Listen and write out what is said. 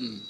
Mm.